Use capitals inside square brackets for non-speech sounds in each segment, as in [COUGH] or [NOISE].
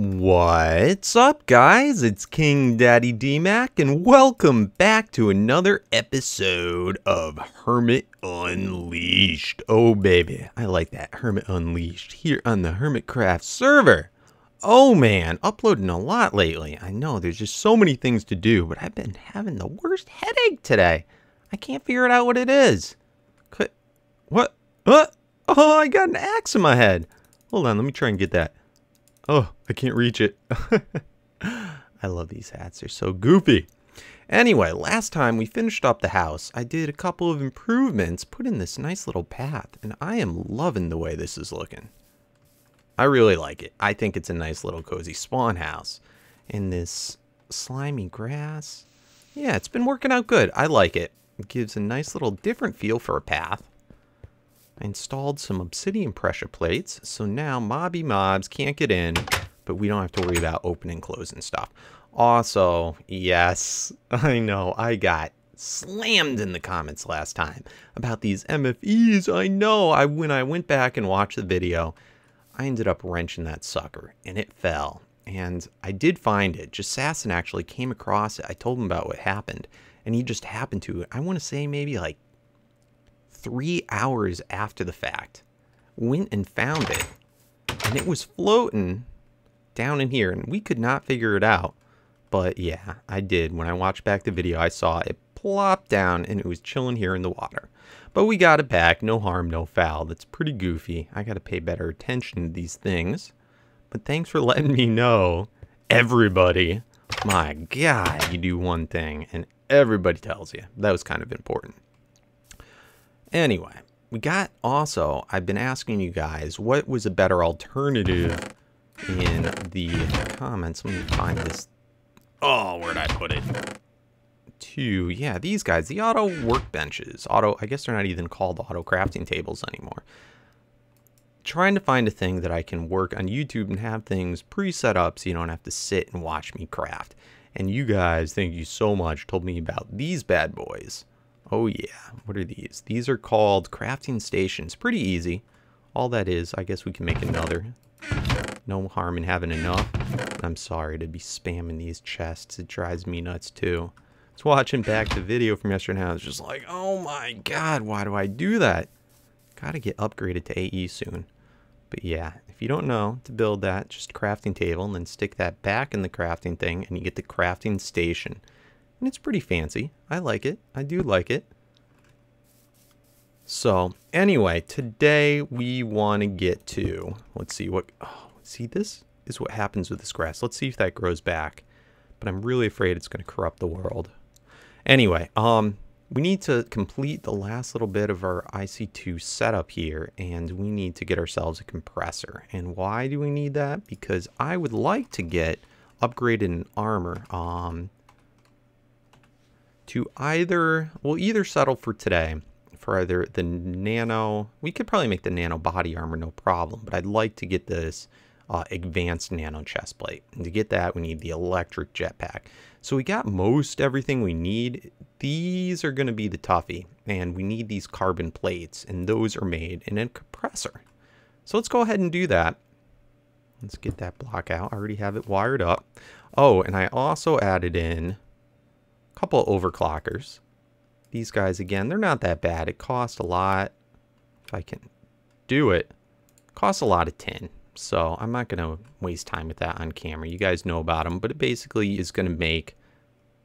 What's up, guys? It's King Daddy DMAC, and welcome back to another episode of Hermit Unleashed. Oh, baby, I like that. Hermit Unleashed here on the Hermitcraft server. Oh, man, uploading a lot lately. I know there's just so many things to do, but I've been having the worst headache today. I can't figure it out what it is. Could, what? What? Oh, I got an axe in my head. Hold on, let me try and get that. Oh, I can't reach it. [LAUGHS] I love these hats. They're so goofy. Anyway, last time we finished up the house, I did a couple of improvements, put in this nice little path, and I am loving the way this is looking. I really like it. I think it's a nice little cozy spawn house. And this slimy grass, yeah, it's been working out good. I like it. It gives a nice little different feel for a path. I installed some obsidian pressure plates, so now mobby mobs can't get in, but we don't have to worry about opening, closing stuff. Also, yes, [LAUGHS] I know, I got slammed in the comments last time about these MFEs. I know, I when I went back and watched the video, I ended up wrenching that sucker, and it fell. And I did find it. Jessassin actually came across it. I told him about what happened, and he just happened to, I want to say maybe like three hours after the fact, went and found it. And it was floating down in here, and we could not figure it out. But yeah, I did. When I watched back the video, I saw it plop down, and it was chilling here in the water. But we got it back. No harm, no foul. That's pretty goofy. I got to pay better attention to these things. But thanks for letting me know, everybody. My God, you do one thing, and everybody tells you. That was kind of important. Anyway, we got also, I've been asking you guys, what was a better alternative in the comments? Let me find this. Oh, where'd I put it? To, yeah, these guys, the auto workbenches. Auto, I guess they're not even called auto crafting tables anymore. Trying to find a thing that I can work on YouTube and have things pre-set up so you don't have to sit and watch me craft. And you guys, thank you so much, told me about these bad boys. Oh yeah, what are these? These are called crafting stations. Pretty easy. All that is, I guess we can make another. No harm in having enough. I'm sorry to be spamming these chests. It drives me nuts too. I was watching back the video from yesterday and I was just like, oh my god, why do I do that? Gotta get upgraded to AE soon. But yeah, if you don't know to build that, just crafting table and then stick that back in the crafting thing and you get the crafting station. And it's pretty fancy. I like it. I do like it. So, anyway, today we want to get to, let's see what, oh, see this is what happens with this grass. Let's see if that grows back. But I'm really afraid it's going to corrupt the world. Anyway, um, we need to complete the last little bit of our IC2 setup here, and we need to get ourselves a compressor. And why do we need that? Because I would like to get upgraded in armor. Um, to either, we'll either settle for today for either the nano, we could probably make the nano body armor no problem, but I'd like to get this uh, advanced nano chest plate. And to get that, we need the electric jetpack. So we got most everything we need. These are going to be the toughie, and we need these carbon plates, and those are made in a compressor. So let's go ahead and do that. Let's get that block out. I already have it wired up. Oh, and I also added in couple overclockers. These guys, again, they're not that bad. It costs a lot. If I can do it, it costs a lot of tin. So I'm not going to waste time with that on camera. You guys know about them, but it basically is going to make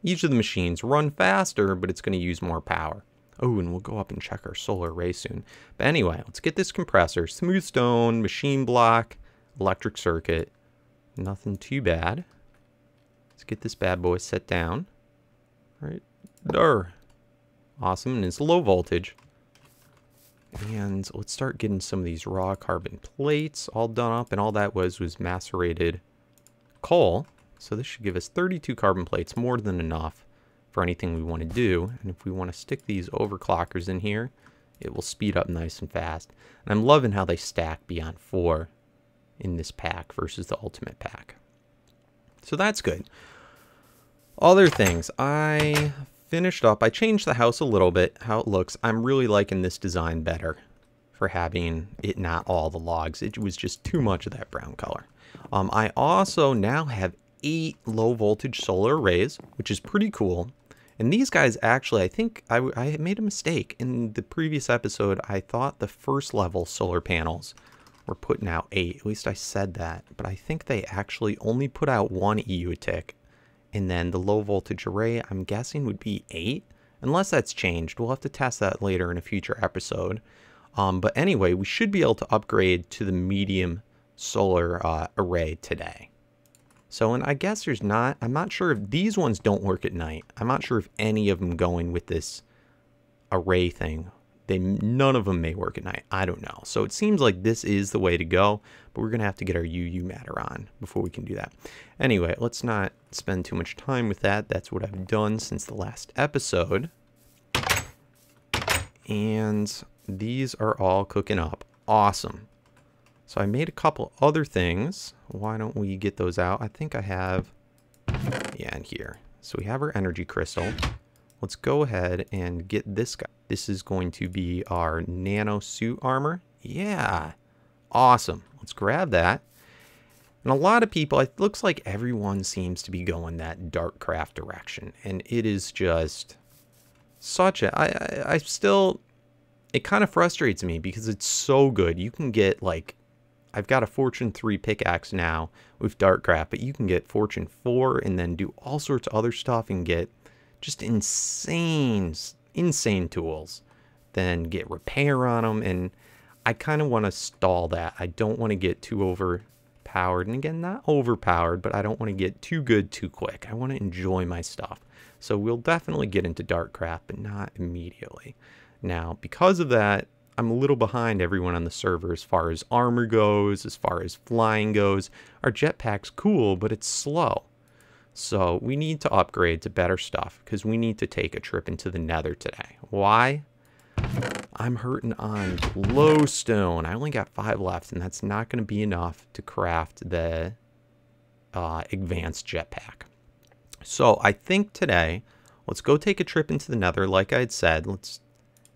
each of the machines run faster, but it's going to use more power. Oh, and we'll go up and check our solar array soon. But anyway, let's get this compressor. Smooth stone, machine block, electric circuit. Nothing too bad. Let's get this bad boy set down right there. Awesome, and it's low voltage. And let's start getting some of these raw carbon plates all done up, and all that was was macerated coal. So this should give us 32 carbon plates, more than enough for anything we want to do. And if we want to stick these overclockers in here, it will speed up nice and fast. And I'm loving how they stack beyond four in this pack versus the ultimate pack. So that's good. Other things, I finished up, I changed the house a little bit, how it looks. I'm really liking this design better for having it not all the logs. It was just too much of that brown color. Um, I also now have eight low voltage solar arrays, which is pretty cool. And these guys actually, I think I, I made a mistake. In the previous episode, I thought the first level solar panels were putting out eight. At least I said that. But I think they actually only put out one EU tick. And then the low voltage array, I'm guessing, would be eight. Unless that's changed. We'll have to test that later in a future episode. Um, but anyway, we should be able to upgrade to the medium solar uh, array today. So, and I guess there's not, I'm not sure if these ones don't work at night. I'm not sure if any of them going with this array thing. They, none of them may work at night. I don't know. So it seems like this is the way to go, but we're going to have to get our UU matter on before we can do that. Anyway, let's not spend too much time with that. That's what I've done since the last episode. And these are all cooking up. Awesome. So I made a couple other things. Why don't we get those out? I think I have, yeah, in here. So we have our energy crystal. Let's go ahead and get this guy. This is going to be our nano suit armor. Yeah, awesome. Let's grab that. And a lot of people, it looks like everyone seems to be going that Dartcraft direction. And it is just such a, I, I, I still, it kind of frustrates me because it's so good. You can get like I've got a Fortune 3 pickaxe now with Dartcraft, but you can get Fortune 4 and then do all sorts of other stuff and get just insane, insane tools. Then get repair on them. And I kind of want to stall that. I don't want to get too overpowered. And again, not overpowered, but I don't want to get too good too quick. I want to enjoy my stuff. So we'll definitely get into Dartcraft, but not immediately. Now, because of that, I'm a little behind everyone on the server as far as armor goes, as far as flying goes. Our jetpack's cool, but it's slow. So we need to upgrade to better stuff because we need to take a trip into the nether today. Why? I'm hurting on glowstone. I only got five left, and that's not going to be enough to craft the uh, advanced jetpack. So I think today, let's go take a trip into the nether. Like I had said, let's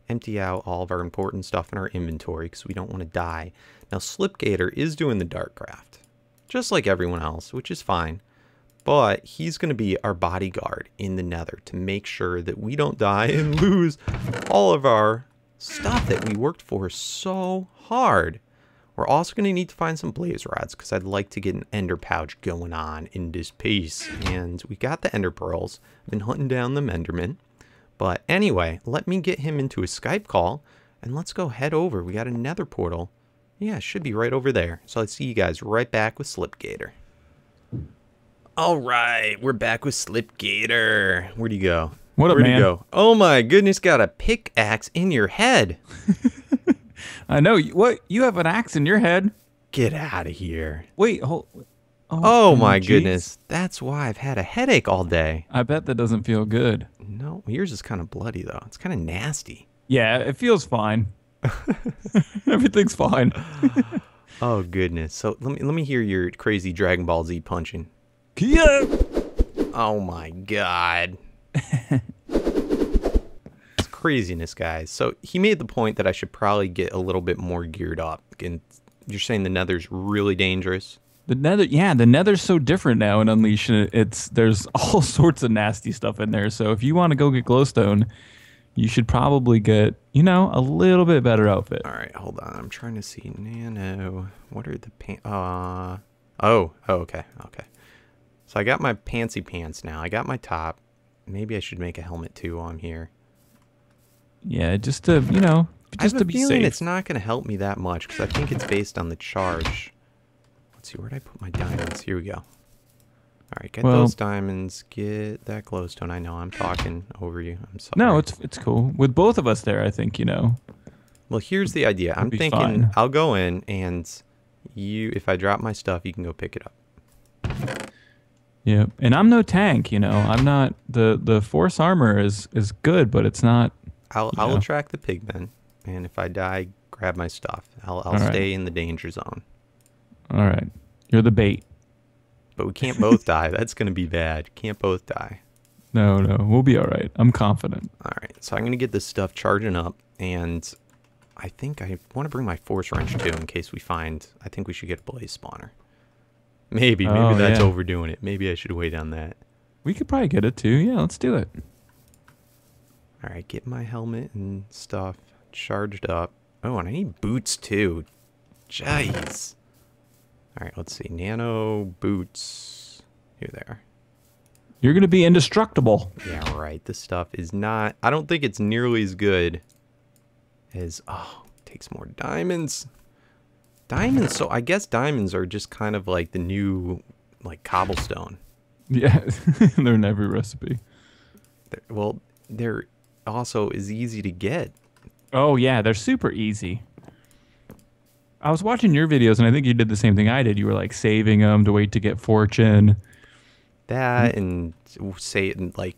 empty out all of our important stuff in our inventory because we don't want to die. Now, Slipgator is doing the Dartcraft, just like everyone else, which is fine. But he's going to be our bodyguard in the nether to make sure that we don't die and [LAUGHS] lose all of our stuff that we worked for so hard. We're also going to need to find some blaze rods because I'd like to get an ender pouch going on in this piece. And we got the ender pearls. Been hunting down the Enderman. But anyway, let me get him into a Skype call and let's go head over. We got a nether portal. Yeah, should be right over there. So I'll see you guys right back with Slipgator. All right, we're back with Slipgator. Where'd you go? What up, Where'd man? you go? Oh my goodness, got a pickaxe in your head. [LAUGHS] I know. What? You have an axe in your head? Get out of here. Wait, hold. Oh, oh, oh my jeez. goodness. That's why I've had a headache all day. I bet that doesn't feel good. No, yours is kind of bloody though. It's kind of nasty. Yeah, it feels fine. [LAUGHS] Everything's fine. [LAUGHS] Oh goodness. So let me let me hear your crazy Dragon Ball Z punching. Oh my god. [LAUGHS] it's craziness, guys. So he made the point that I should probably get a little bit more geared up. And you're saying the nether's really dangerous? The nether, yeah, the nether's so different now in Unleash. It's there's [LAUGHS] all sorts of nasty stuff in there. So if you want to go get glowstone, you should probably get you know a little bit better outfit. All right, hold on. I'm trying to see nano. What are the pants? Uh oh, oh, okay, okay. So I got my pantsy pants now. I got my top. Maybe I should make a helmet too while I'm here. Yeah, just to you know, I just have to a be feeling safe. it's not going to help me that much because I think it's based on the charge. Let's see, where'd I put my diamonds? Here we go. All right, get Well- those diamonds. Get that glowstone. I know I'm talking over you. I'm sorry. No, it's it's cool with both of us there. I think you know. well. Here's the idea. I'm thinking fine. I'll go in and you, if I drop my stuff, you can go pick it up. Yeah, and I'm no tank. You know, I'm not the the force armor is is good, but it's not. I'll I'll Yeah. attract the pigmen, and if I die, grab my stuff. I'll I'll All right. stay in the danger zone. All right, you're the bait. But we can't both die. [LAUGHS] That's gonna be bad. Can't both die. No, no, we'll be all right. I'm confident. All right, so I'm gonna get this stuff charging up, and I think I want to bring my force wrench too in case we find. I think we should get a blaze spawner. Maybe, maybe Oh, that's yeah. overdoing it. Maybe I should wait on that. We could probably get it too. Yeah, let's do it. All right, get my helmet and stuff charged up. Oh, and I need boots too. Jeez. All right, let's see. Nano boots. Here they are. You're gonna be indestructible. Yeah, right. This stuff is not. I don't think it's nearly as good as. Oh, takes more diamonds. Diamonds. So I guess diamonds are just kind of like the new, like cobblestone. Yeah, [LAUGHS] they're in every recipe. They're, well, they're also is easy to get. Oh yeah, they're super easy. I was watching your videos, and I think you did the same thing I did. You were like saving them to wait to get fortune. That and say it and like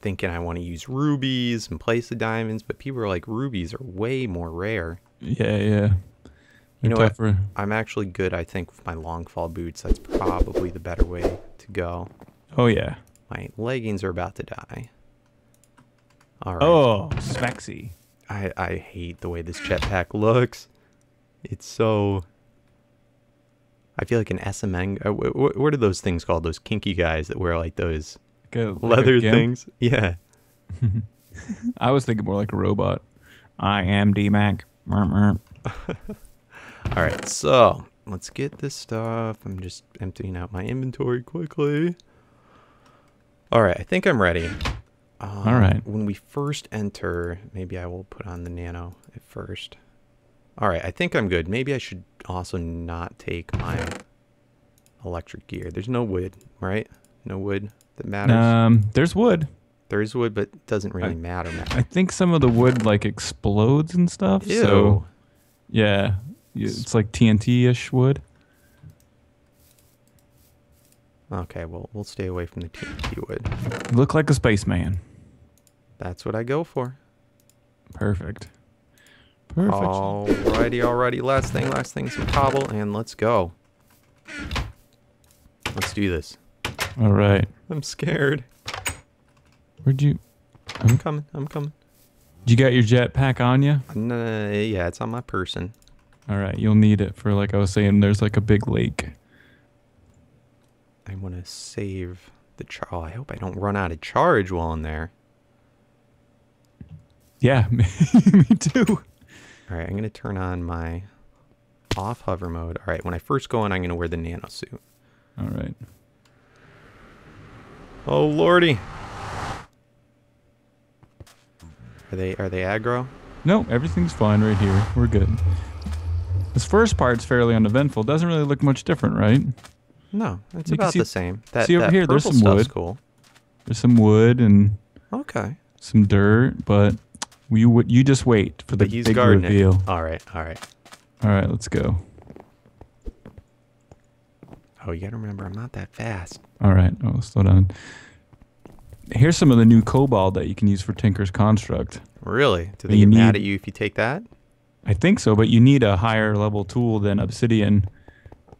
thinking I want to use rubies and place the diamonds, but people are like rubies are way more rare. Yeah, yeah. You know They're what? I'm actually good. I think with my long fall boots, that's probably the better way to go. Oh yeah. My leggings are about to die. All right. Oh, smexy. I, I hate the way this jetpack looks. It's so. I feel like an SMN. Uh, wh- wh- what are those things called? Those kinky guys that wear like those Like a- leather gimp. things? Yeah. [LAUGHS] I was thinking more like a robot. I am DMAC. [LAUGHS] All right. So let's get this stuff. I'm just emptying out my inventory quickly. All right. I think I'm ready. Um, All right. When we first enter, maybe I will put on the nano at first. All right. I think I'm good. Maybe I should also not take my electric gear. There's no wood, right? No wood that matters. Um, there's wood. there is wood, but it doesn't really I- matter. Now. I think some of the wood like explodes and stuff. Ew. So yeah, it's like TNT-ish wood. Okay. Well, we'll stay away from the TNT wood. You look like a spaceman. That's what I go for. Perfect. Perfect. Alrighty, alrighty. Last thing, last thing, some cobble, and let's go. Let's do this. All right. I'm scared. Where'd you? I'm coming. I'm coming. You got your jetpack on you? No, yeah, it's on my person. All right. You'll need it for like I was saying. There's like a big lake. I want to save the char. Oh, I hope I don't run out of charge while I'm there. Yeah, [LAUGHS] me too. All right, I'm gonna turn on my off hover mode. All right, when I first go in, I'm gonna wear the nano suit. All right. Oh lordy. Are they are they aggro? No, everything's fine right here. We're good. This first part's fairly uneventful. Doesn't really look much different, right? No, it's You about see- the same. That, see over that here, there's some wood. cool. There's some wood and Okay. some dirt, but you would you just wait for the big guarding reveal. All right, all right. All right, let's go. Oh, you gotta remember, I'm not that fast. All right, oh, slow down. Here's some of the new cobalt that you can use for Tinker's Construct. Really? Do they get mad at you if you take that? I think so, but you need a higher level tool than Obsidian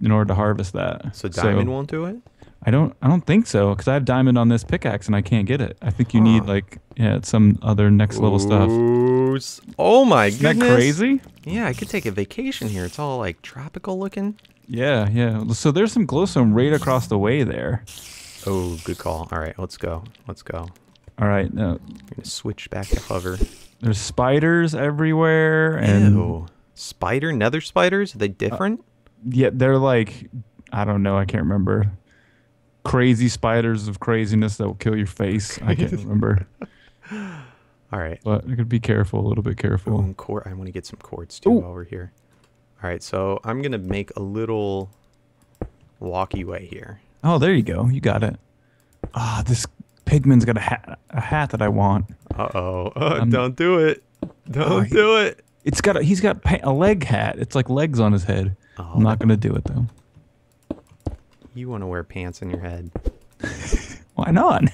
in order to harvest that. So diamond won't do it? I don't. I don't think so because I have diamond on this pickaxe and I can't get it. I think you need like yeah some other next level stuff. Ooh, s- Oh my Isn't that crazy? Yeah, I could take a vacation here. It's all like tropical looking. Yeah, yeah. So there's some glowstone right across the way there. Oh, good call. All right, let's go. Let's go. All right. Uh, now, I'm gonna switch back to hover. There's spiders everywhere, and Ew. Spider, nether spiders? Are they different? yeah, they're like I don't know. I can't remember. Crazy spiders of craziness that will kill your face. I can't [LAUGHS] remember, all right. but I could be careful, a little bit careful. and cord. I want to get some quartz too Ooh. while we're here. All right, so I'm gonna make a little walkie way here. Oh, there you go. You got it. Ah, this pigman's got a hat, a hat that I want. Uh oh. Uh, [LAUGHS] Um, don't do it. Don't oh, he- do it. It's got a, he's got a leg hat. It's like legs on his head. Oh, I'm not gonna do it though. You want to wear pants on your head. [LAUGHS] Why not? [LAUGHS]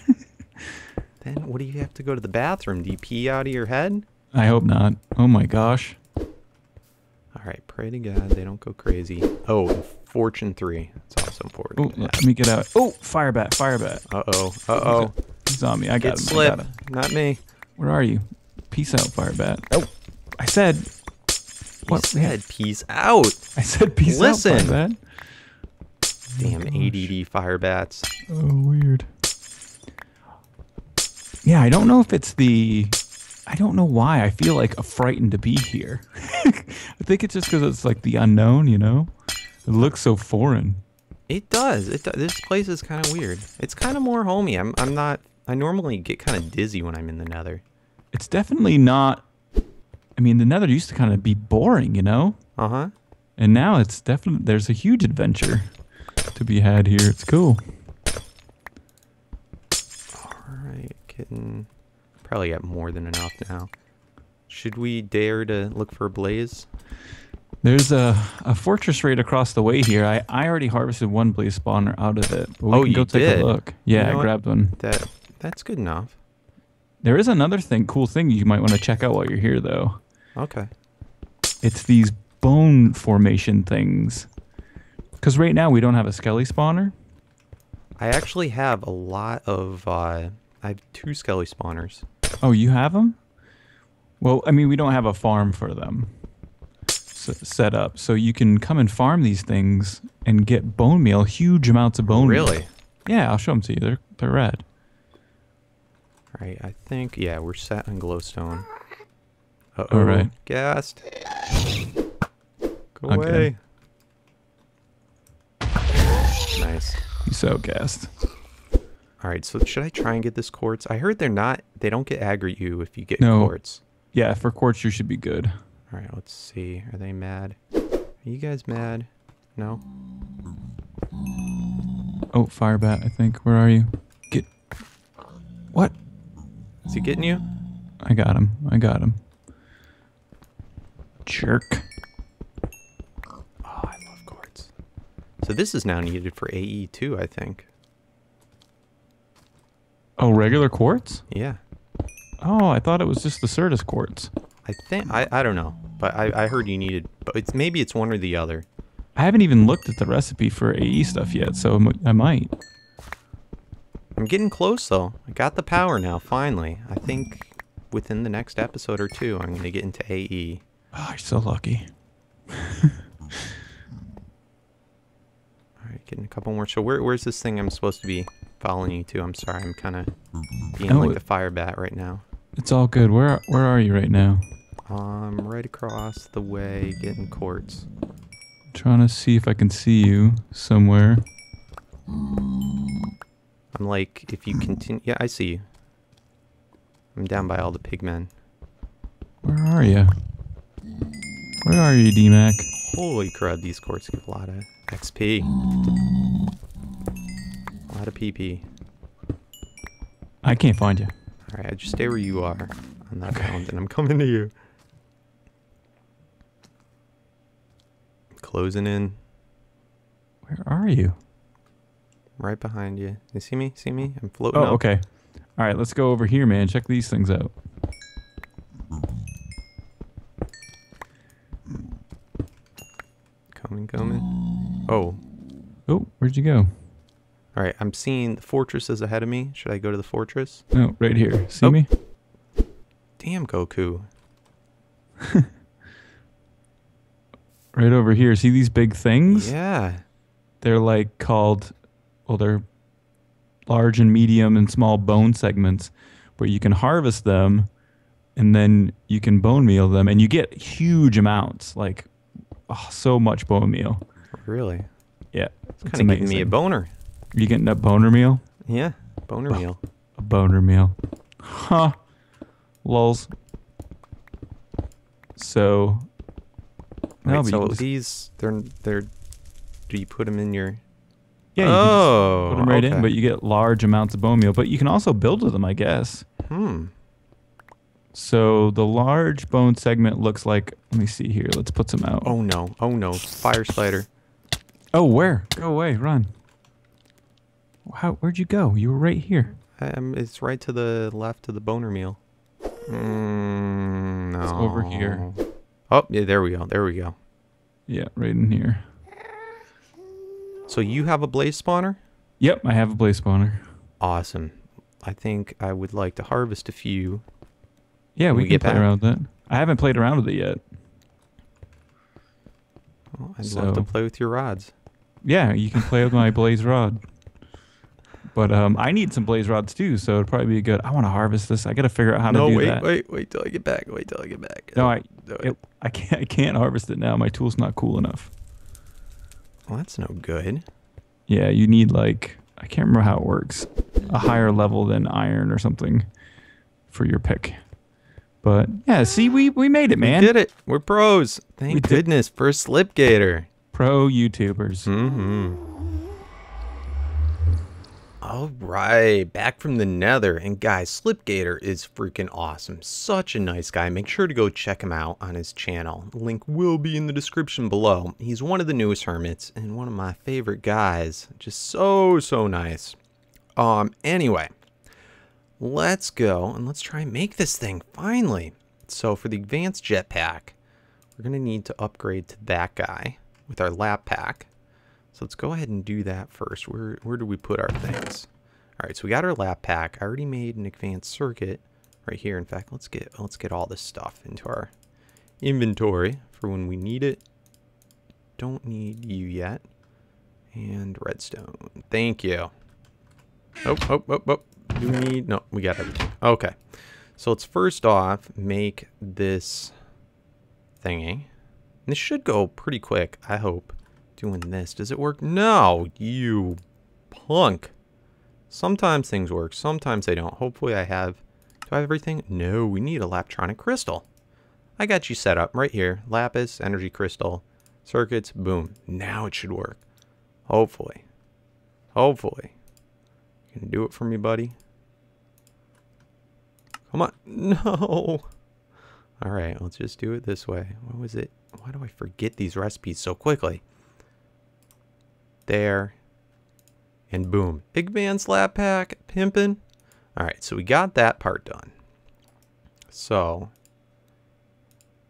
Then what do you have to go to the bathroom? Do you pee out of your head? I hope not. Oh my gosh. All right, pray to God they don't go crazy. Oh, fortune three. It's awesome. important. Oh, let me get out. Oh, fire bat, fire bat. Uh oh. Uh oh. He's on me. I got Get him. Slip. got him. Not me. Where are you? Peace out, fire bat. Oh, I said What? said peace out. I said peace Listen. out. Listen. Damn oh ADD fire bats. Oh, weird. Yeah, I don't know if it's the. I don't know why I feel like a frightened to be here. [LAUGHS] I think it's just because it's like the unknown, you know. It looks so foreign. It does. It do- this place is kind of weird. It's kind of more homey. I'm I'm not. I normally get kind of dizzy when I'm in the Nether. It's definitely not. I mean, the Nether used to kind of be boring, you know, Uh huh. and now it's definitely there's a huge adventure to be had here. It's cool. All right, getting probably got more than enough now. Should we dare to look for a blaze? There's a, a fortress right across the way here. I, I already harvested one blaze spawner out of it. But we Oh, can go you take did? a look. Yeah, know I what? grabbed one. That that's good enough. There is another thing, cool thing you might want to check out while you're here, though. Okay. It's these bone formation things. Because right now we don't have a skelly spawner. I actually have a lot of. Uh, I have two skelly spawners. Oh, you have them? Well, I mean, we don't have a farm for them set up. So you can come and farm these things and get bone meal, huge amounts of bone meal. Really? Yeah, I'll show them to you. They're, they're red. Right. I think yeah, we're set on glowstone. Uh All right. Gassed. Go Okay. away. Nice. You so gassed. All right. So should I try and get this quartz? I heard they're not. They don't get aggro you if you get No. quartz. Yeah, for quartz you should be good. All right. Let's see. Are they mad? Are you guys mad? No. Oh, firebat, I think. Where are you? Get. What? Is he getting you? I got him. I got him. Jerk. Oh, I love quartz. So this is now needed for AE too, I think. Oh, regular quartz? Yeah. Oh, I thought it was just the Certus quartz. I think I, I don't know, but I, I heard you needed but it's maybe it's one or the other. I haven't even looked at the recipe for AE stuff yet, so I might. I'm getting close though. I got the power now, finally. I think within the next episode or two I'm gonna get into AE. Oh, you're so lucky. [LAUGHS] Alright, getting a couple more. So where where's this thing I'm supposed to be following you to? I'm sorry, I'm kinda being Oh, like the fire bat right now. It's all good. Where where are you right now? I'm um right across the way getting quartz. trying to see if I can see you somewhere. I'm like if you continue yeah, I see you. I'm down by all the pigmen. Where are you? Where are you, DMAC? Holy crud, these quartz give a lot of XP. A lot of PP. I can't find you. Alright, just stay where you are on that Okay. mound, and I'm coming to you. Closing in Where are you? Right behind you. You see me? See me? I'm floating Oh, up. okay. All right, let's go over here, man. Check these things out. Coming, coming. Oh, Oh, where'd you go? alright. I'm seeing the fortresses ahead of me. Should I go to the fortress? No, right here. See Oh. me? Damn, Goku. [LAUGHS] Right over here. See these big things? Yeah. They're like called, well, they're large and medium and small bone segments where you can harvest them and then you can bone meal them and you get huge amounts, like oh, so much bone meal. Really? Yeah. It's kind of giving me a boner. You getting a boner meal? Yeah. Boner meal. A boner meal. Huh. Lulz. So. No, Right, so these, they're, they're, do you put them in your, yeah, you oh, put them right in, but you get large amounts of bone meal. But you can also build with them, I guess. hmm. So the large bone segment looks like. Let me see here. Let's put some out. Oh no, oh no, fire spider. Oh, where? Go away. Run. How? Where'd you go? You were right here. Um, it's right to the left of the boner meal. Mm, no. It's over here. Oh, yeah, there we go. There we go. Yeah, right in here. So you have a blaze spawner? Yep, I have a blaze spawner. Awesome. I think I would like to harvest a few. Yeah, we, we can get play back. around with that. I haven't played around with it yet. I'd love to play with your rods. Yeah, you can play with my [LAUGHS] blaze rod. But um, I need some blaze rods too, so it'd probably be good. I want to harvest this. I got to figure out how no, to do wait, that. wait, wait wait till I get back. Wait till I get back. No, I it. it, I can't I can't harvest it now. My tool's not cool enough. Well, that's no good. Yeah, you need like I can't remember how it works. A higher level than iron or something for your pick. But yeah, see we we made it, man. We did it. We're pros. Thank We did- goodness for Slipgator. Pro YouTubers. Mm-hmm. All right, back from the nether. And guys, Slipgator is freaking awesome. Such a nice guy. Make sure to go check him out on his channel. Link will be in the description below. He's one of the newest hermits and one of my favorite guys. Just so, so nice. Um, anyway, let's go and let's try and make this thing finally. So for the advanced jetpack, we're going to need to upgrade to that guy with our lap pack. So let's go ahead and do that first. Where where do we put our things? All right, so we got our lap pack. I already made an advanced circuit right here. In fact, let's get let's get all this stuff into our inventory for when we need it. Don't need you yet. And redstone. Thank you. Oh, oh, oh, oh. Do we need? No, we got everything. Okay. So let's first off make this thingy. This should go pretty quick, I hope. Doing this. Does it work? No, you punk. Sometimes things work, sometimes they don't. Hopefully I have... Do I have everything? No, we need a Laptronic Crystal. I got you set up right here. Lapis, Energy Crystal, circuits, boom. Now it should work. Hopefully. Hopefully. You can do it for me, buddy? Come on. [LAUGHS] No. All right, let's just do it this way. What was it? Why do I forget these recipes so quickly? There. And boom. Advanced lap pack. Pimpin'. All right, so we got that part done. So,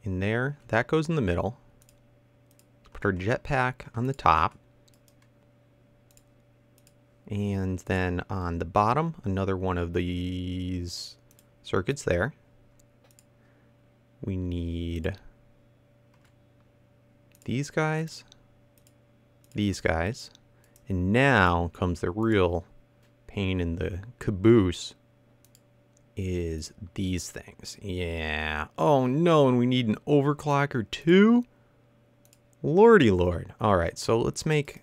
in there, that goes in the middle. Put our jetpack on the top. And then on the bottom, another one of these circuits there. We need these guys, these guys, and now comes the real pain in the caboose is these things. Yeah. Oh no, and we need an overclocker too? Lordy lord. All right, so let's make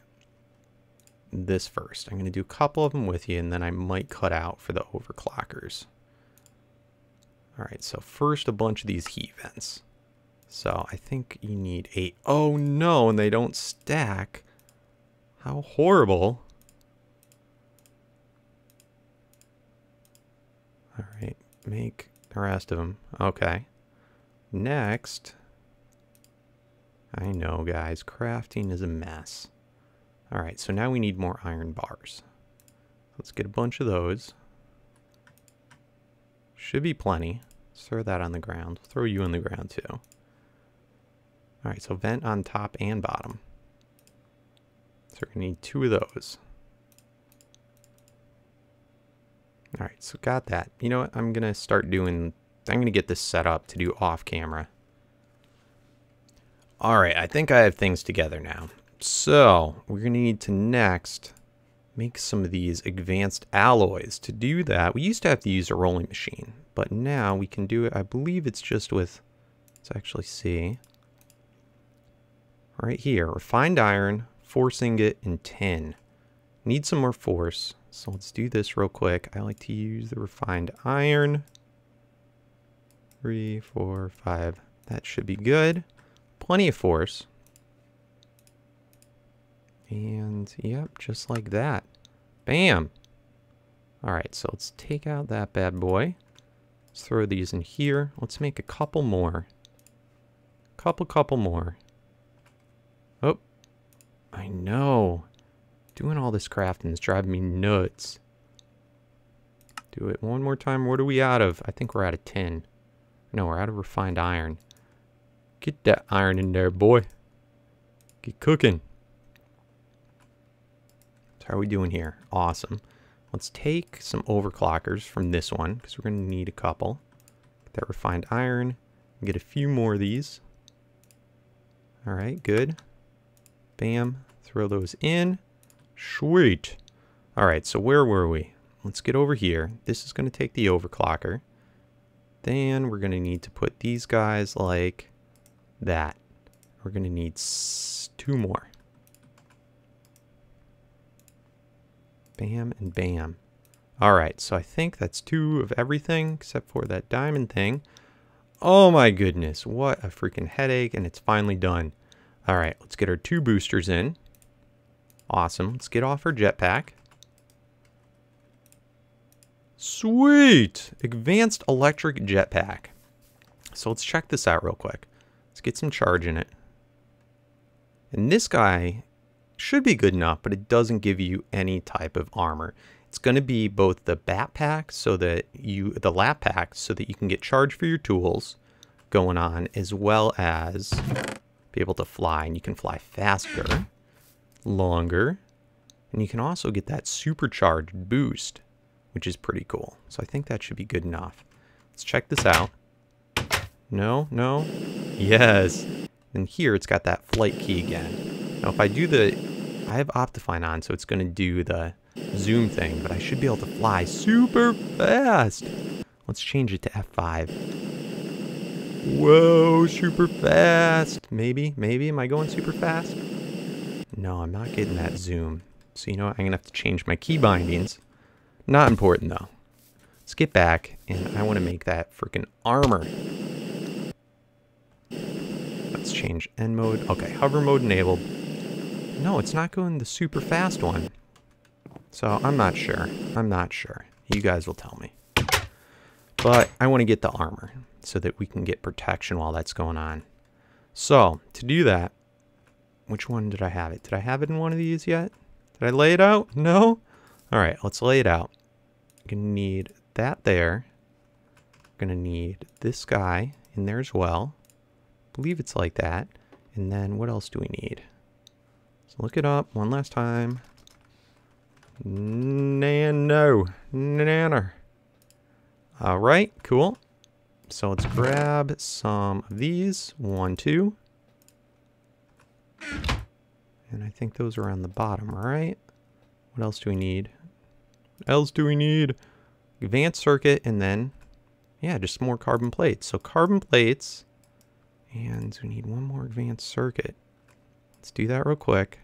this first. I'm going to do a couple of them with you, and then I might cut out for the overclockers. All right, so first a bunch of these heat vents. So I think you need eight. Oh no, and they don't stack. How horrible. All right, make the rest of them. Okay. Next. I know, guys, crafting is a mess. All right, so now we need more iron bars. Let's get a bunch of those. Should be plenty. Throw that on the ground. Throw you on the ground too. All right, so vent on top and bottom. So we're gonna need two of those. All right, so got that. You know what? I'm gonna start doing. I'm gonna get this set up to do off camera. All right, I think I have things together now. So we're gonna need to next make some of these advanced alloys. To do that, we used to have to use a rolling machine, but now we can do it. I believe it's just with. Let's actually see. Right here, refined iron, force ingot, and tin. Need some more force, so let's do this real quick. I like to use the refined iron. Three, four, five. That should be good. Plenty of force. And yep, just like that. Bam. All right, so let's take out that bad boy. Let's throw these in here. Let's make a couple more. Couple, couple more. I know. Doing all this crafting is driving me nuts. Do it one more time. What are we out of? I think we're out of tin. No, we're out of refined iron. Get that iron in there, boy. Get cooking. So how are we doing here? Awesome. Let's take some overclockers from this one, because we're going to need a couple. Get that refined iron. Get a few more of these. Alright, good. Bam. Throw those in. Sweet. All right, so where were we? Let's get over here. This is going to take the overclocker. Then we're going to need to put these guys like that. We're going to need two more. Bam and bam. All right, so I think that's two of everything except for that diamond thing. Oh my goodness, what a freaking headache, and it's finally done. All right, let's get our two boosters in. Awesome. Let's get off our jetpack. Sweet! Advanced electric jetpack. So let's check this out real quick. Let's get some charge in it. And this guy should be good enough, but it doesn't give you any type of armor. It's going to be both the backpack so that you, the lap pack, so that you can get charge for your tools going on, as well as be able to fly. And you can fly faster, longer, and you can also get that supercharged boost, which is pretty cool. So I think that should be good enough. Let's check this out. No, no. Yes. And here it's got that flight key again. Now if I do the, I have Optifine on, so it's going to do the zoom thing, but I should be able to fly super fast. Let's change it to F5. Whoa, super fast. Maybe, maybe, am I going super fast? No, I'm not getting that zoom. So you know what, I'm going to have to change my key bindings. Not important though. Let's get back, and I want to make that freaking armor. Let's change N mode. Okay, hover mode enabled. No, it's not going the super fast one. So I'm not sure. I'm not sure. You guys will tell me. But I want to get the armor so that we can get protection while that's going on. So to do that, which one did I have it? Did I have it in one of these yet? Did I lay it out? No? All right, let's lay it out. We're going to need that there. We're going to need this guy in there as well. I believe it's like that. And then what else do we need? So look it up one last time. Nano. Nanner. All right, cool. So let's grab some of these. One, two. And I think those are on the bottom, right? What else do we need? What else do we need? Advanced circuit and then, yeah, just more carbon plates. So carbon plates, and we need one more advanced circuit. Let's do that real quick.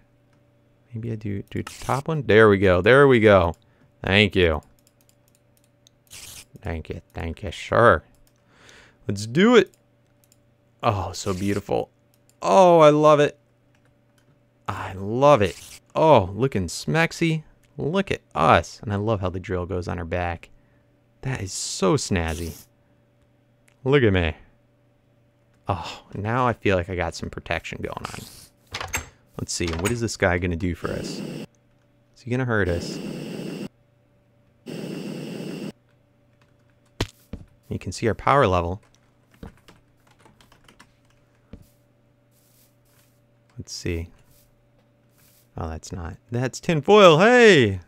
Maybe I do, do top one. There we go. There we go. Thank you. Thank you. Thank you. Sure. Let's do it. Oh, so beautiful. Oh, I love it. I love it. Oh, looking smexy. Look at us. And I love how the drill goes on her back. That is so snazzy. Look at me. Oh, now I feel like I got some protection going on. Let's see, what is this guy going to do for us? Is he going to hurt us? You can see our power level. Let's see. Oh, that's not. That's tinfoil. Hey!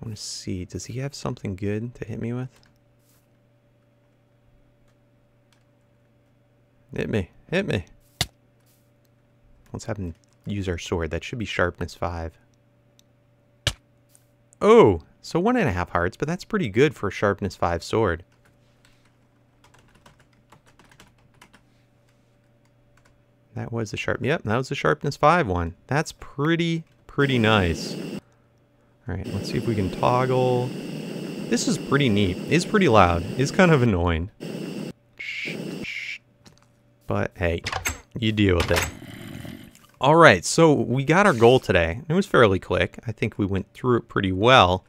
I want to see. Does he have something good to hit me with? Hit me. Hit me. Let's have him use our sword. That should be sharpness 5. Oh! So one and a half hearts, but that's pretty good for a sharpness 5 sword. That was the sharp. Yep, that was the sharpness 5 one. That's pretty, pretty nice. Alright, let's see if we can toggle. This is pretty neat. It's pretty loud. It's kind of annoying. But hey, you deal with it. Alright, so we got our goal today. It was fairly quick. I think we went through it pretty well.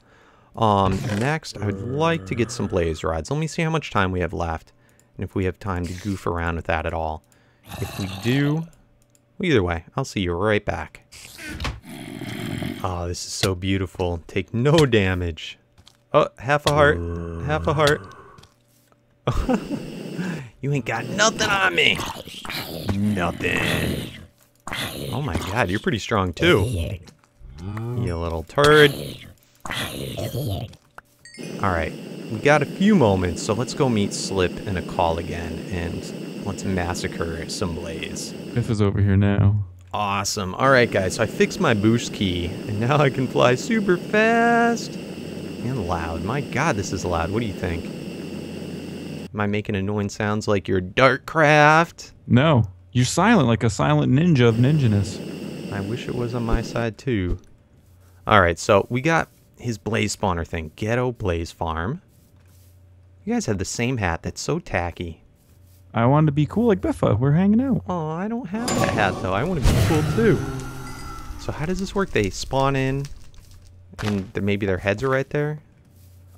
Um, next, I would like to get some blaze rods. Let me see how much time we have left. And if we have time to goof around with that at all. If we do, either way, I'll see you right back. Oh, this is so beautiful. Take no damage. Oh, half a heart. Half a heart. [LAUGHS] you ain't got nothing on me. Nothing. Oh my god, you're pretty strong too. You little turd. Alright, we got a few moments, so let's go meet Slip and a call again, and let's massacre some Blaze. Biff is over here now. Awesome. Alright guys, so I fixed my boost key, and now I can fly super fast and loud. My god, this is loud. What do you think? Am I making annoying sounds like your Dartcraft? No, you're silent like a silent ninja of ninjaness. I wish it was on my side too. Alright, so we got his blaze spawner thing. Ghetto Blaze Farm. You guys have the same hat. That's so tacky. I wanted to be cool like Biffa. We're hanging out. Oh, I don't have that hat though. I want to be cool too. So how does this work? They spawn in, and maybe their heads are right there.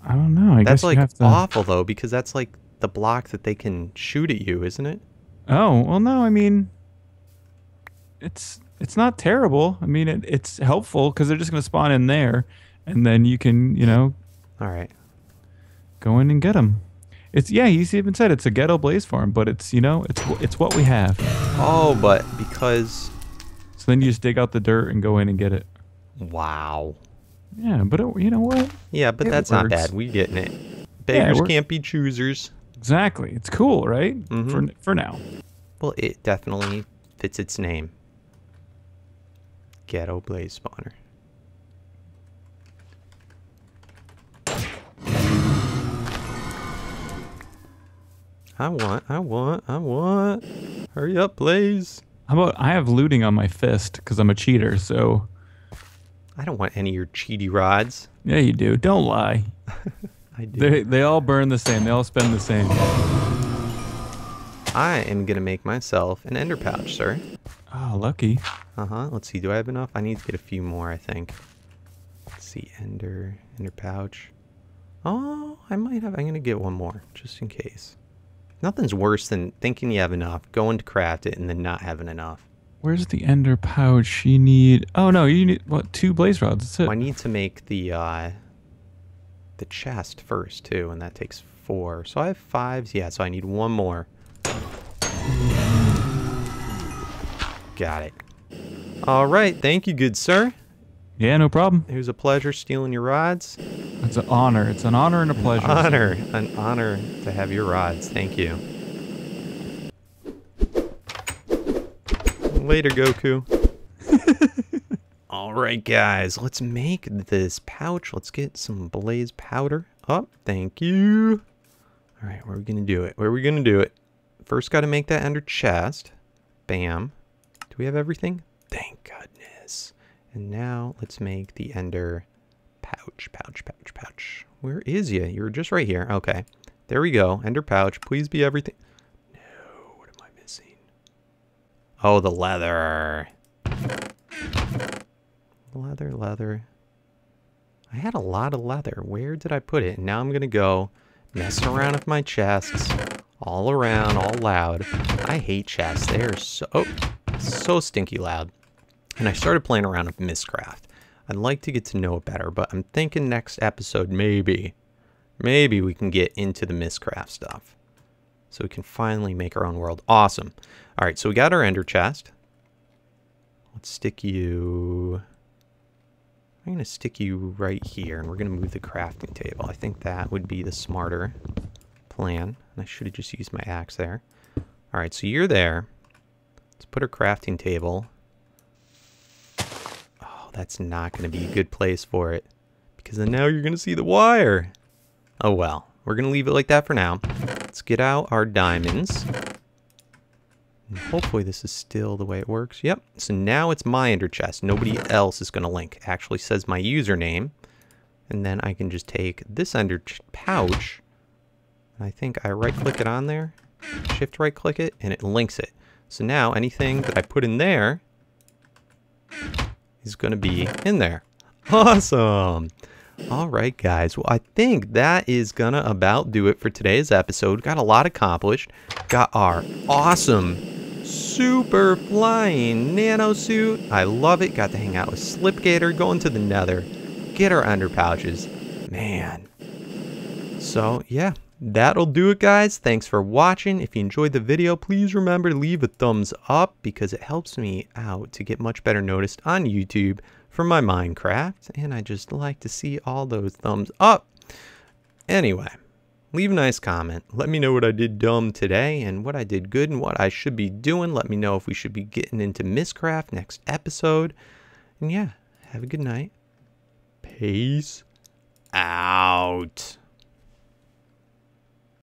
I don't know. I That's guess like you have to. awful though, because that's like the block that they can shoot at you, isn't it? Oh well, no. I mean, it's it's not terrible. I mean, it, it's helpful because they're just gonna spawn in there, and then you can you know All right. go in and get them. It's yeah. He's even said it's a ghetto blaze farm, but it's you know it's it's what we have. Oh, but because So then you just dig out the dirt and go in and get it. wow. Yeah, but it, you know what? Yeah, but It that's not bad. We getting it. Beggars we're- can't be choosers. Exactly. It's cool, right? Mhm. For for now. Well, it definitely fits its name. Ghetto Blaze Spawner. I want, I want, I want. Hurry up, Blaze. How about I have looting on my fist because I'm a cheater. So I don't want any of your cheaty rods. yeah, you do. Don't lie. [LAUGHS] I do. They they all burn the same. They all spend the same. I am gonna make myself an ender pouch, sir. Oh, lucky. Uh huh. Let's see. Do I have enough? I need to get a few more. I think. Let's see. Ender, ender pouch. Oh, I might have. I'm gonna get one more just in case. Nothing's worse than thinking you have enough, going to craft it, and then not having enough. Where's the ender pouch? You need. Oh no, you need what? Two blaze rods. That's it. Well, I need to make the uh, the chest first too, and that takes four. So I have fives. Yeah. So I need one more. Got it. All right. Thank you, good sir. Yeah, no problem. It was a pleasure stealing your rods. It's an honor. It's an honor and a pleasure. Honor, an honor to have your rods. Thank you. Later, Goku. All right, guys, let's make this pouch. Let's get some blaze powder. Oh, thank you. All right, where are we gonna do it? Where are we gonna do it? First, got to make that ender chest. Bam. Do we have everything? Thank goodness. And now let's make the ender pouch, pouch, pouch, pouch. Where is you? You're just right here. Okay. There we go. Ender pouch. Please be everything. No, what am I missing? Oh, the leather. Leather, leather. I had a lot of leather. Where did I put it? Now I'm going to go messing around with my chests. All around, all loud. I hate chests. They are so, oh, so stinky loud. And I started playing around with Mystcraft. I'd like to get to know it better, but I'm thinking next episode, maybe, maybe we can get into the Mystcraft stuff. So we can finally make our own world. Awesome. All right, so we got our ender chest. Let's stick you... I'm going to stick you right here, and we're going to move the crafting table. I think that would be the smarter plan. I should have just used my axe there. All right, so you're there. Let's put our crafting table Oh, that's not going to be a good place for it. Because then now you're going to see the wire. Oh well, we're going to leave it like that for now. Let's get out our diamonds. And hopefully this is still the way it works. Yep, so now it's my ender chest. Nobody else is going to link. Actually says my username. And then I can just take this ender ch- pouch. And I think I right click it on there. Shift right click it and it links it. So now anything that I put in there is going to be in there. Awesome. All right, guys. Well, I think that is going to about do it for today's episode. Got a lot accomplished. Got our awesome super flying nano suit. I love it. Got to hang out with Slipgator, going to the nether, get our ender pouches. Man. So, yeah, that'll do it, guys. Thanks for watching. If you enjoyed the video, please remember to leave a thumbs up because it helps me out to get much better noticed on YouTube for my Minecraft, and I just like to see all those thumbs up. Anyway, leave a nice comment. Let me know what I did dumb today and what I did good and what I should be doing. Let me know if we should be getting into Mystcraft next episode. And yeah, have a good night. Peace out.